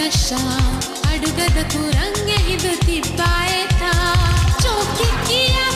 नशा अड़गद कुरंगे हिबती पाए था चौकी किया